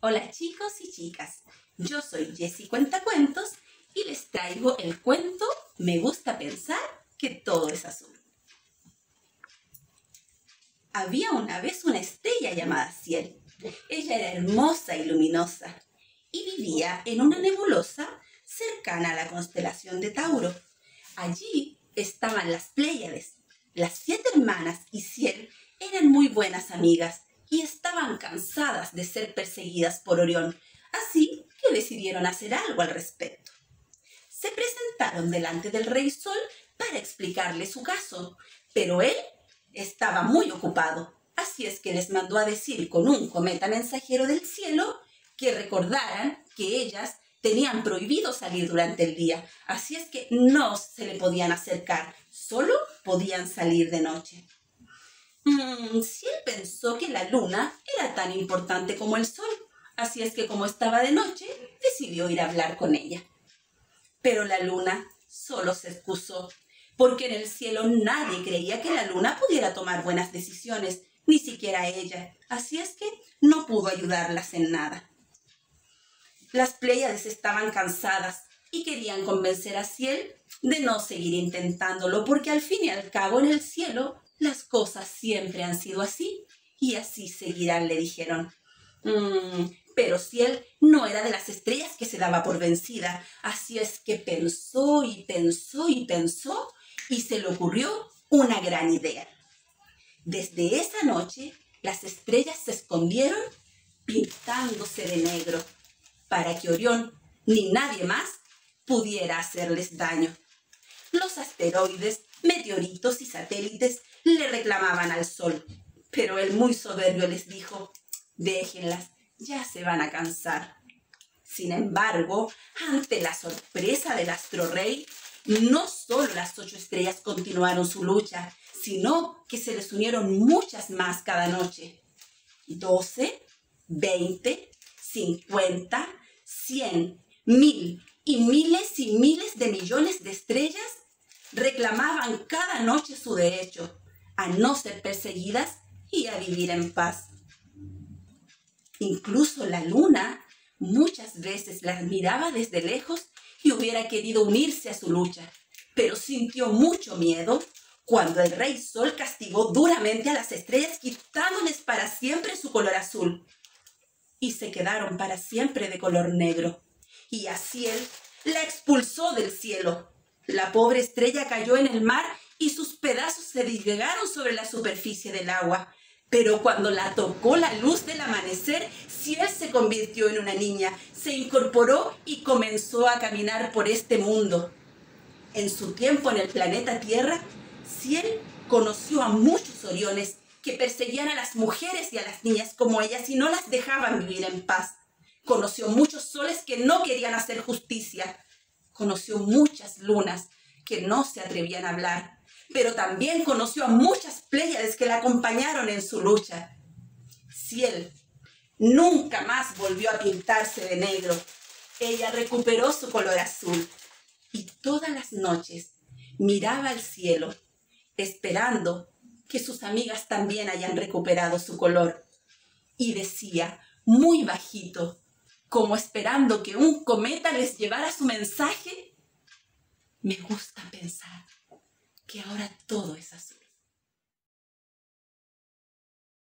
Hola chicos y chicas, yo soy Jessie Cuentacuentos y les traigo el cuento Me gusta pensar que todo es azul. Había una vez una estrella llamada Ciel. Ella era hermosa y luminosa y vivía en una nebulosa cercana a la constelación de Tauro. Allí estaban las Pléyades. Las siete hermanas y Ciel eran muy buenas amigas y estaban cansadas de ser perseguidas por Orión, así que decidieron hacer algo al respecto. Se presentaron delante del rey Sol para explicarle su caso, pero él estaba muy ocupado, así es que les mandó a decir con un cometa mensajero del cielo que recordaran que ellas tenían prohibido salir durante el día, así es que no se le podían acercar, solo podían salir de noche. Mm, si pensó que la luna era tan importante como el sol, así es que como estaba de noche, decidió ir a hablar con ella. Pero la luna solo se excusó, porque en el cielo nadie creía que la luna pudiera tomar buenas decisiones, ni siquiera ella, así es que no pudo ayudarlas en nada. Las Pléyades estaban cansadas y querían convencer a Ciel de no seguir intentándolo, porque al fin y al cabo en el cielo las cosas siempre han sido así y así seguirán, le dijeron. Mm, pero si él no era de las estrellas que se daba por vencida, así es que pensó y pensó y pensó y se le ocurrió una gran idea. Desde esa noche, las estrellas se escondieron pintándose de negro para que Orión ni nadie más pudiera hacerles daño. Los asteroides, meteoritos y satélites le reclamaban al sol, pero él muy soberbio les dijo, déjenlas, ya se van a cansar. Sin embargo, ante la sorpresa del astro rey, no solo las ocho estrellas continuaron su lucha, sino que se les unieron muchas más cada noche. Doce, veinte, cincuenta, cien, mil y miles y miles de millones de estrellas reclamaban cada noche su derecho a no ser perseguidas y a vivir en paz. Incluso la luna muchas veces las miraba desde lejos y hubiera querido unirse a su lucha, pero sintió mucho miedo cuando el rey sol castigó duramente a las estrellas quitándoles para siempre su color azul y se quedaron para siempre de color negro. Y así él la expulsó del cielo. La pobre estrella cayó en el mar y sus pedazos se disgregaron sobre la superficie del agua. Pero cuando la tocó la luz del amanecer, Ciel se convirtió en una niña, se incorporó y comenzó a caminar por este mundo. En su tiempo en el planeta Tierra, Ciel conoció a muchos Oriones que perseguían a las mujeres y a las niñas como ellas y no las dejaban vivir en paz. Conoció muchos soles que no querían hacer justicia. Conoció muchas lunas que no se atrevían a hablar pero también conoció a muchas Pléyades que la acompañaron en su lucha. Ciel nunca más volvió a pintarse de negro. Ella recuperó su color azul y todas las noches miraba al cielo, esperando que sus amigas también hayan recuperado su color. Y decía, muy bajito, como esperando que un cometa les llevara su mensaje, me gusta pensar que ahora todo es azul.